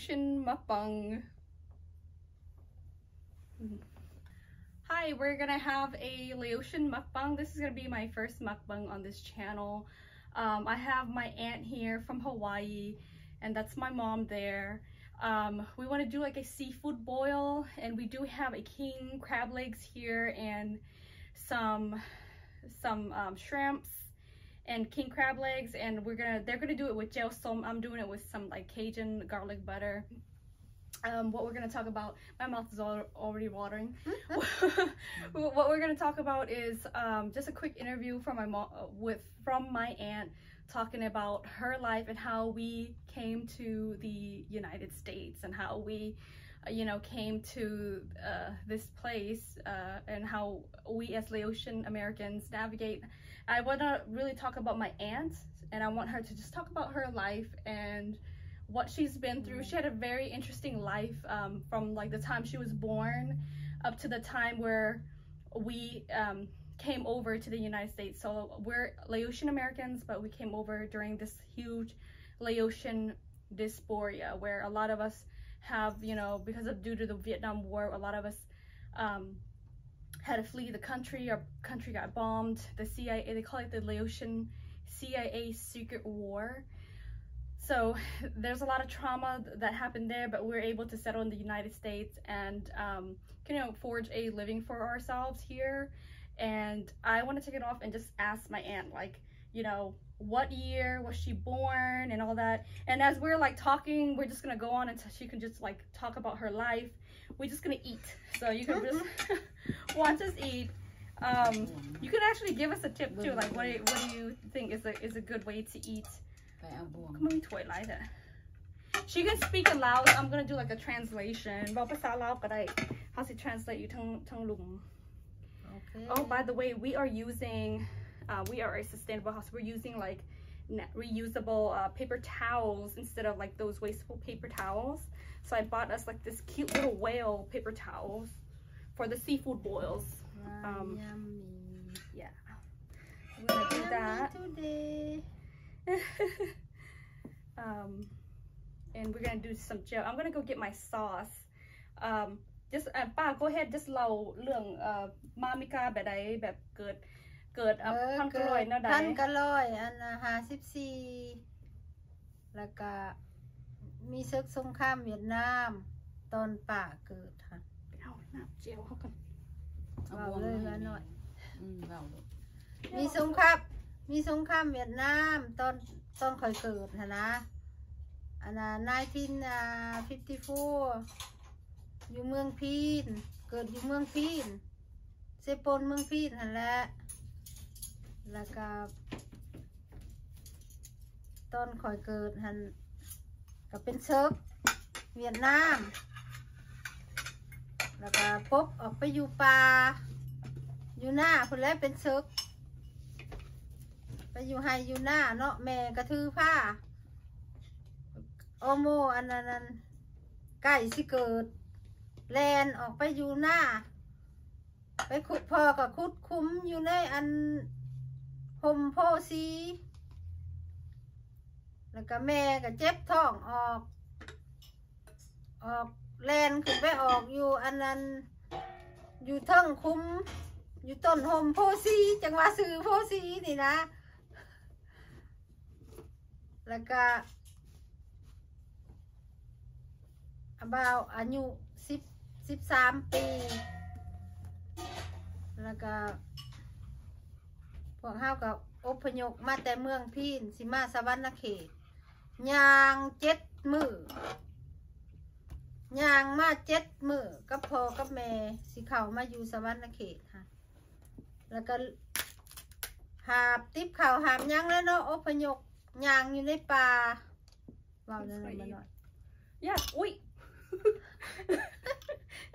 Laotian mukbang. Hi, we're gonna have a Laotian mukbang. This is gonna be my first mukbang on this channel. Um, I have my aunt here from Hawaii, and that's my mom there. Um, we want to do like a seafood boil, and we do have a king crab legs here and some some um, shrimps and king crab legs and we're gonna they're gonna do it with gel so I'm doing it with some like Cajun garlic butter. Um, what we're gonna talk about my mouth is all, already watering. What we're gonna talk about is um, just a quick interview from my mom with from my aunt talking about her life and how we came to the United States and how we uh, you know, came to uh, this place uh, and how we as Laotian Americans navigate. I want to really talk about my aunt and I want her to just talk about her life and what she's been through. She had a very interesting life um, from like the time she was born up to the time where we um, came over to the United States. So we're Laotian Americans, but we came over during this huge Laotian diaspora where a lot of us have, you know, because of due to the Vietnam War, a lot of us um, had to flee the country. Our country got bombed. The CIA, they call it the Laotian CIA Secret War. So there's a lot of trauma that happened there, but we are able to settle in the United States and, um, you know, forge a living for ourselves here. And I want to take it off and just ask my aunt, like, you know, what year was she born and all that. And as we're like talking, we're just gonna go on and she can just like talk about her life. We're just gonna eat. So you can just watch us eat. Um, you can actually give us a tip too. Like what do you, what do you think is a is a good way to eat? Come on, toy like that. She can speak aloud. I'm gonna do like a translation. How's it translate you Okay. Oh, by the way, we are using uh, we are a sustainable house. We're using like reusable uh, paper towels instead of like those wasteful paper towels. So I bought us like this cute little whale paper towels for the seafood boils. Um, yeah, I'm gonna do that. Today. um, and we're gonna do some gel. I'm gonna go get my sauce. Um, just uh, ป้า go ahead just เล่าเรื่องเอ่อมามิกาแบบใดแบบเกิด เกิดอะพันกะลอยนะได้พันกะลอยอันห้าสิบสี่แล้วก็มีศึกสงครามเวียดนาม ตอนป่าเกิดค่ะเอาน้ำเจียวเขากันเอาเลยละหน่อยมีสงครามมีสงครามเวียดนามตอนตอนคอยเกิดนะอันนั้นนายทินอ่าฟิฟตี้โฟอยู่เมืองพีน เกิดอยู่เมืองพีนเซปนเมืองพีนนั่นแหละ แล้วก็ตอนข่อยเกิดหันก็เป็นเชิกเวียดนาม แล้วก็พบออกไปอยู่ป่าอยู่หน้าคนแรกเป็นเชิกไปอยู่ไฮอยู่หน้าเนาะแม่กระทือผ้าโอโมอันนั้นไก่สิเกิด แลนออกไปอยู่หน้า ไปขุดพอกับขุดคุ้มอยู่ในอัน ผมโพซีแล้วก็แม่ก็เจ็บท้องออก ออกแลนขึ้นไปออกอยู่อันนั้นอยู่เทิงคุ้ม อยู่ต้นหมโพซีจังหวะซื้อโพซีนี่นะ แล้วก็อบาวอายุสิบสิบสามปี แล้วก็ พวกเฮากับอพยพมาแต่เมืองพีนสิมาสวรรณเขตยางเจ็ดมือยางมาเจ็ดมือกับพ่อกับแม่สิเขามาอยู่สวรรณเขตค่ะ แล้วก็หาบติบเข่าหาบยังแล้วเนาะอพยพยางอยู่ในป่าว่านั่นมาหน่อย Yeah, oi.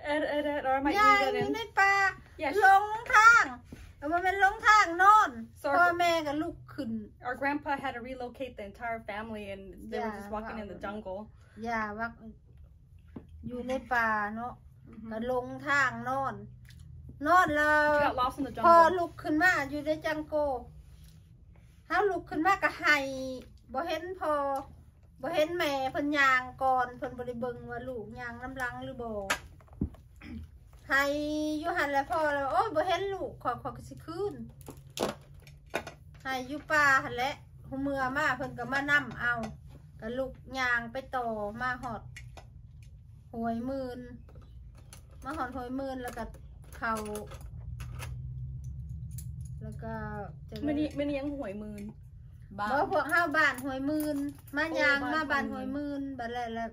Ed, ed, ed, or I might use that in. อยู่ในป่าลงทางแต่ ว่าเป็นลงทางนอนพ่อแม่กับลูกขึ้น Our grandpa had to relocate the entire family and they were just walking in the jungle อย่าว่าอยู่ในป่าเนาะก็ลงทางนอนนอนแล้วพอลุกขึ้นมาอยู่ในจังโกถ้าลุกขึ้นมาก็ไห้บ่เห็นพอบ่เห็นแม่เพิ่นย่างก่อนเพิ่นบ่ได้เบิ่งว่าลูกย่างน้ำหลังหรือบ่ ให้อยู่หันแล้วพ่อแล้วโอ้ยบ่เห็นลูกขอยขอยก็สิคืนให้อยู่ป่าหันแหละหูเมื่อมาเพิ่นก็มานํเอาก็ลูกย่างไปต่อมาหอดหวยหมื่นมาหอดหวยหมื่นแล้วก็เขาแล้วก็จะไม่นี่ไม่นี่ยังหวยหมืนบ้าบ่พวกเฮาบ้านหวยหมื่นมาโอ้ย่างบ้านมาบ้านหหววยยหหมื่มื่นนบัดแล้วแล้ว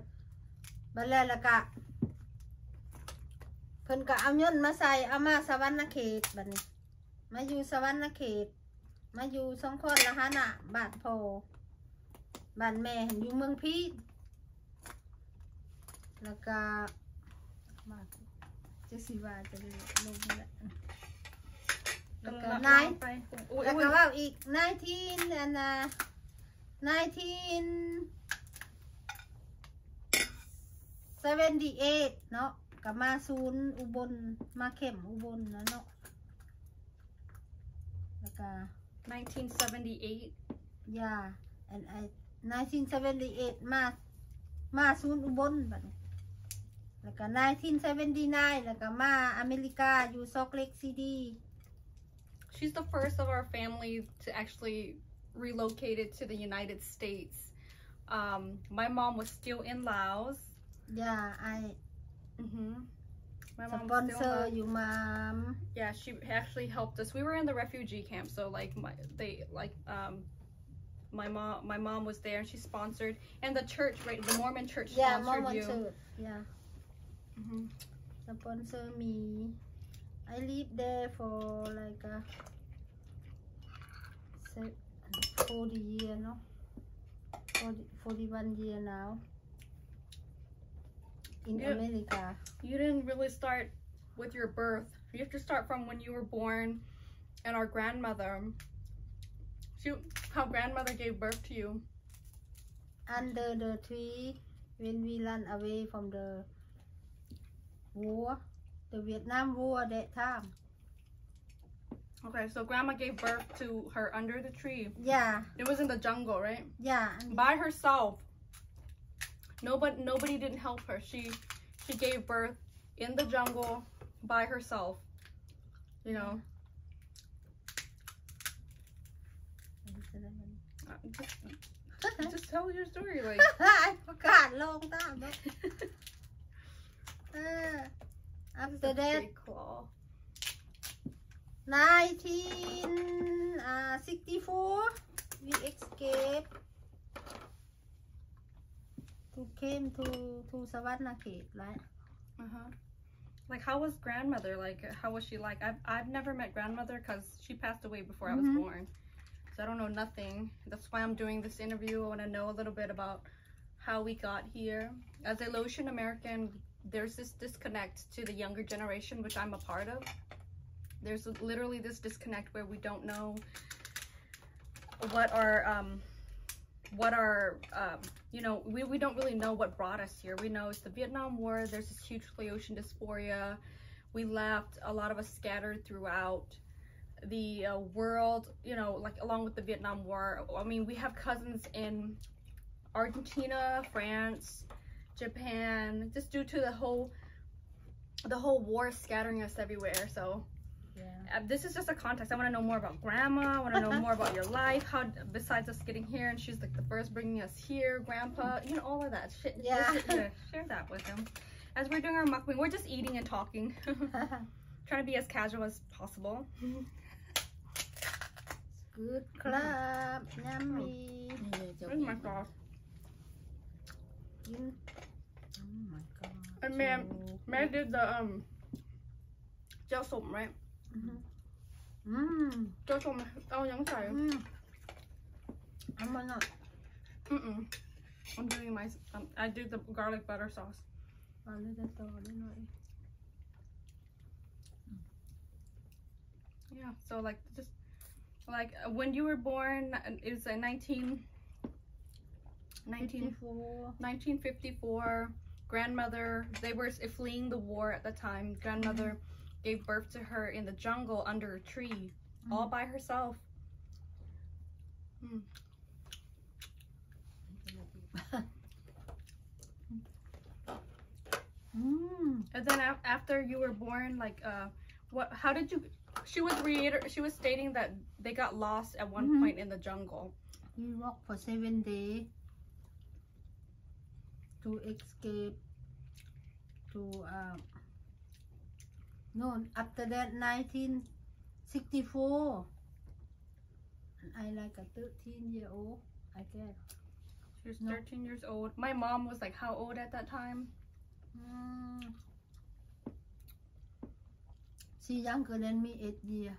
บัดแล้วแล้วก็ เพิ่นก็เอาเงินมาใส่เอามาสวรรณเขตบัดนี้ มาอยู่สวรรณเขต มาอยู่สองคนละหานะบ้านพ่อบ้านแม่อยู่เมืองพีชแล้วก็บ้านจะสิว่าจะได้ลงนี่แหละแล้วก็นายไปอุ้ยแล้วอุ้ก็ยว่าอีกนายทีนอันนะนายทีนเซเวนดีเอเนาะ ก็มาศูนย์อุบลมาเข็มอุบลนะเนาะแล้วก็ 1978ยา and I 1978 มา มาศูนย์อุบลบัดนี้แล้วก็1979แล้วก็มาอเมริกาอยู่ซอกเล็กซีดี She's the first of our family to actually relocated to the United States. Um, my mom was still in Laos. ยา I Mm-hmm. My mom sponsor you, mom. Yeah, she actually helped us. We were in the refugee camp, so like my they like um my mom my mom was there and she sponsored and the church right the Mormon church yeah, sponsored Mormon you. Church. Yeah. Mm -hmm. Sponsor me. I live there for like uh, a forty year no. 40, 41 year now in Yeah. America You didn't really start with your birth. You have to start from when you were born and our grandmother. She, how grandmother gave birth to you. under the tree when we run away from the war the Vietnam war that time Okay, so grandma gave birth to her under the tree. yeah It was in the jungle, right? yeah By herself. Nobody, nobody didn't help her. She, she gave birth in the jungle by herself, you know. Just, just tell your story, like. I forgot long time. uh, after that, claw. 1964, uh, we escaped who came to to Savannakhet, right? Uh huh. Like, how was grandmother? Like, how was she like? I've I've never met grandmother because she passed away before mm -hmm. I was mm-hmm. born, so I don't know nothing. That's why I'm doing this interview. I want to know a little bit about how we got here. As a Laotian American, there's this disconnect to the younger generation, which I'm a part of. There's literally this disconnect where we don't know what our um, what our um you know we, we don't really know what brought us here. We know it's the vietnam war. There's this huge laotian diaspora. We left a lot of us scattered throughout the uh, world you know like along with the vietnam war. I mean we have cousins in argentina france japan just due to the whole the whole war scattering us everywhere. So uh, this is just a context. I want to know more about grandma. I want to know more about your life. How, besides us getting here, and she's like the first bringing us here, grandpa, you know, all of that shit. Yeah. Share that with him. As we're doing our mukbang, we're just eating and talking. Trying to be as casual as possible. Good club. Yummy. Oh my god. Oh my god. And man, man did the um gel soap, right? 음, 저 좀, 어, 양살. I'm not. Mm -mm. I'm doing my, um, I do the garlic butter sauce. Yeah, so like, just, like, uh, when you were born, uh, it was uh, 19, 19 1954. grandmother, they were fleeing the war at the time. Grandmother. Mm -hmm gave birth to her in the jungle under a tree mm. all by herself. Mm. Mm. And then af after you were born, like, uh, what? How did you? She was reiter. She was stating that they got lost at one mm -hmm. point in the jungle. We walked for seven days to escape to uh, no after that 1964 I like a 13 year old I guess She was No. 13 years old. My mom was like how old at that time? mm. she younger than me eight year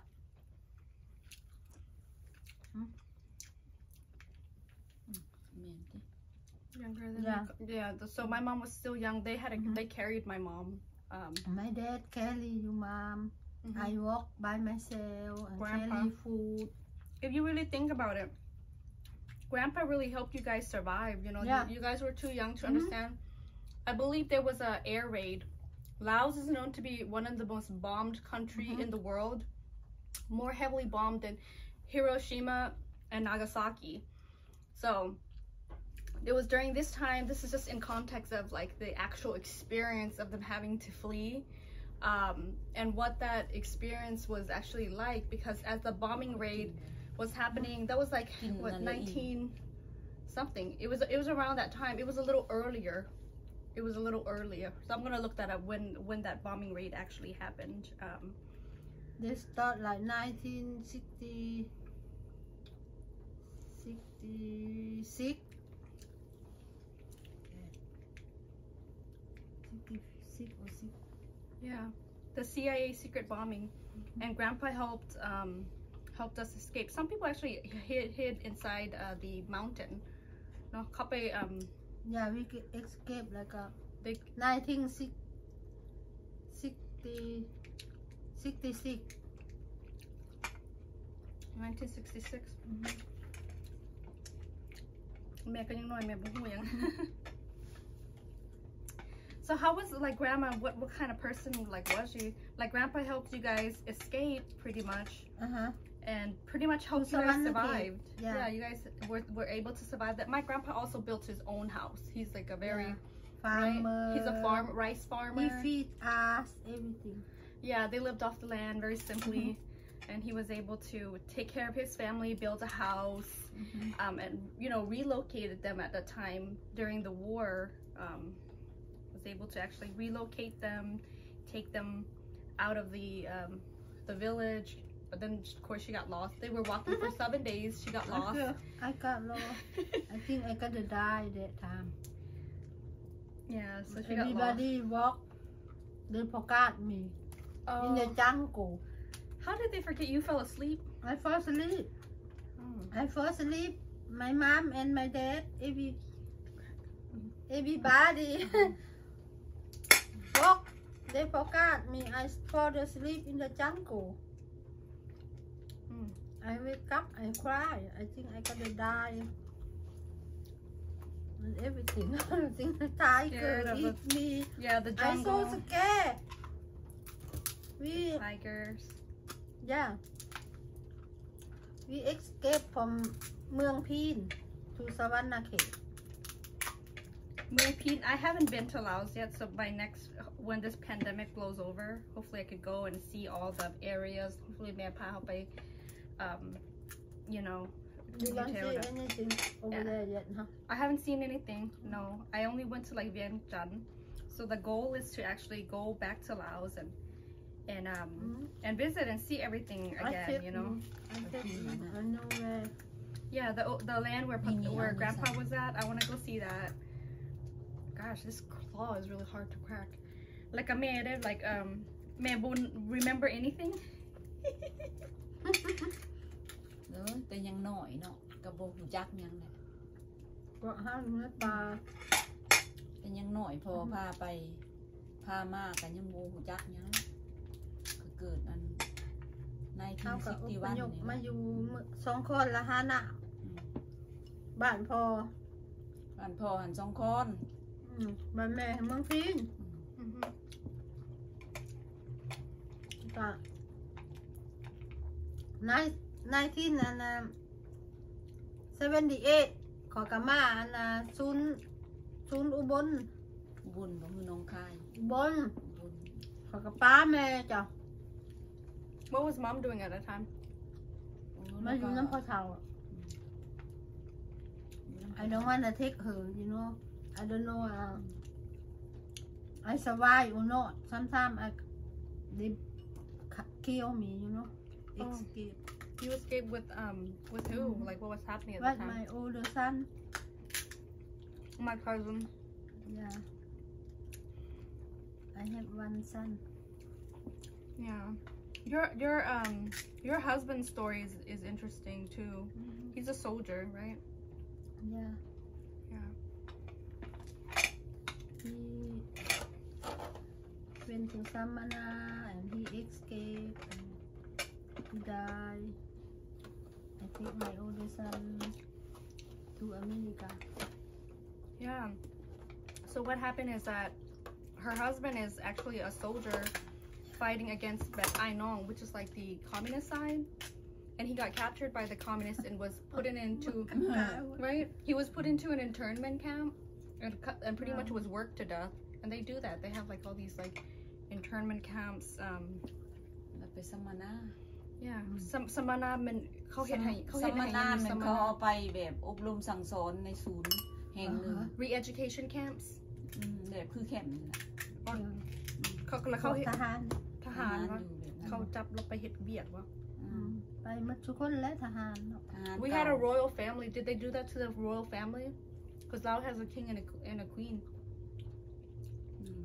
Younger than Yeah. me. Yeah. So my mom was still young. They had a, Mhm. they carried my mom. Um, my dad carry you mom mhm. I walk by myself and Grandpa. carry food if you really think about it, Grandpa really helped you guys survive. You know, you- Yeah. you, guys were too young to Mhm. understand. I believe there was a air raid. Laos is known to be one of the most bombed country Mhm. in the world, more heavily bombed than Hiroshima and Nagasaki. So it was during this time. This is just in context of like the actual experience of them having to flee. Um, and what that experience was actually like because as the bombing raid was happening that was like what 19 something it was it was around that time it was a little earlier it was a little earlier so i'm gonna look that up when when that bombing raid actually happened um They start like 1960, 66. 66 or 6. yeah the cia secret bombing and grandpa helped um helped us escape some people actually hid hid inside uh, the mountain no kape um Yeah, we could escape like a They- 1960, 66. 1966 แม่ก็ยังน้อยแม่บ่ฮู้หยัง so how was like grandma what what kind of person like was she like grandpa helped you guys escape pretty much Uh-huh. and pretty much helped you guys survive Yeah. yeah you guys were, were able to survive that my grandpa also built his own house he's like a very Yeah. right Farmer. he's a farm rice farmer He feed us everything. yeah they lived off the land very simply Mm-hmm. and he was able to take care of his family build a house um, and you know relocated them at the time during the war um, was able to actually relocate them take them out of the um, the village but then of course she got lost they were walking for seven days she got lost I got lost. I think I gotta die that time. yeah so she got lost Everybody walk. They forgot me in the oh, jungle. how did they forget you fell asleep I fell asleep. oh. I fell asleep. My mom and my dad, every everybody walk. They forgot me. I fall asleep in the jungle. Mm. I wake up. I cry. I think I gonna die. And everything. I think the tiger Scared of eat me. yeah the I jungle so scared. We tigers yeah. We escape from เมืองพีน to Savannah Cave. Millipede, I haven't been to Laos yet, so by next, when this pandemic blows over, hopefully I could go and see all the areas. Hopefully, may pa help I, um, you know, You don't detail see anything over Yeah. there yet, huh? I haven't seen anything. No, I only went to like Vientiane. So the goal is to actually go back to Laos and and um Mm. and visit and see everything again. take You know, I take. I know where. yeah, the the land where where Grandpa was at. I want to go see that. Gosh, this claw is really hard to crack. Like a man, like um, man wouldn't remember anything. เด้อแต่ยังน้อยเนาะกระบอกหูจักหยังเลยก็ห้ามเนื้อปลาแต่ยังน้อยพอพาไปพามากันยังโบหูจักหยังก็เกิดอันในทีเขากัสิบบอที่พวันยพนี่มาอยู่สองคนละฮานะบ้านพอบ้านพ่อหันสองคนอืม บ้านแม่เมืองพีน Mm-hmm. ก็นายนายที่นั่นนะเซเวนดีเอขอกามาอันนะศูนย์ศูนย์อุบลบุญบ่คือน้องคายอุบลบุญเขากับป้าแม่จ้ะ What was mom doing at that time? มาอยู่น้ำพ่อเฒ่า I don't wanna take her you know I don't know uh, I survive or not sometimes I they kill me you know Oh. escape You escaped with um with who? Mhm. Like what was happening at but the time? my older son My cousin. yeah I have one son Yeah. Your your um your husband's story is, is interesting too. He's a soldier, right? yeah Yeah. He went to Samana and he escaped and he died. I think my older son to America. Yeah. So what happened is that her husband is actually a soldier fighting against Bet Ai Nong, which is like the communist side. And he got captured by the communists and was put in into right. He was put into an internment camp and cut- and pretty much Wow. was worked to death. And they do that. They have like all these like internment camps. Um, แล้วไปสัมมนา yeah. Some samana men เขาเห็นให้เขา สั เห็ ม น ม ให้ นา มี เนี่ย สัมม เขา นา เอาไปแบบอบรมสั่งสอนในศูนย์แห่งหนึ่ง อ่าฮะ re-education camps อืมแบบคือแคมป์นี่แหละ เขาแล้ว เขา เขาเห็น ทหาร ทหาร ท วะ อยู่แบบนั้น เขาจับเราไปเห็ดเบียดวะ อืม ไปหมาทุกคนและทหารเนาะ ทหาร We เก่า had a royal family. Did they do that to the royal family? Because Laos has a king and a, and a queen. อืม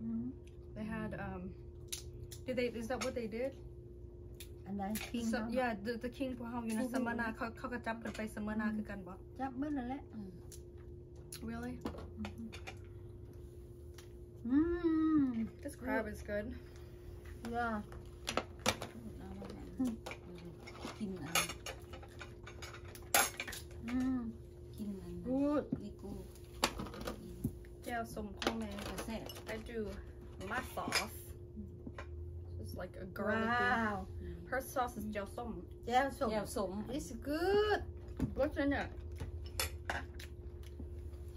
อืม They had um. Did they? Is that what they did? อันใดคิง So, เนาะ yeah, the the king พวกเขาอยู่ในสมนาเขาเขาก็จับกันไปสมนาคือกันบ่ จับเบิ้ลนั่นแหละ อืม Really? อืม This crab is good. ย่า เอามาแบบอืมกินอัน อื Yeah, some pomade. กระแซ่บ I do my sauce. It's like a ว้า garlic. ว Her sauce is jiao som. แจ้วสม แก้วสม it's good What's in it?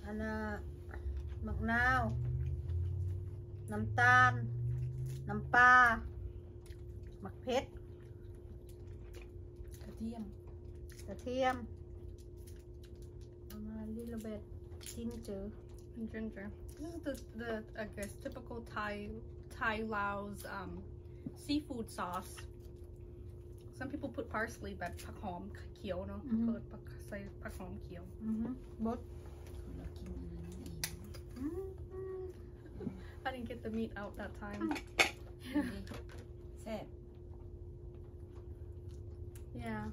อันน่ะมะนาว น้ำตาล น้ำปลาหมักเพชร กระเทียม กระเทียมเอามา little bit ginger and ginger. This is the, the I guess, typical Thai, Thai Laos um, seafood sauce. Some people put parsley, but mm-hmm. pak hom kio, no? Pak hom kio. But I didn't get the meat out that time. Mm. yeah.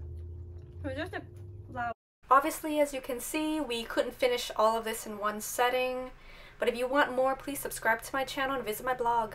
It was just a Obviously, as you can see, we couldn't finish all of this in one setting. But if you want more, please subscribe to my channel and visit my blog.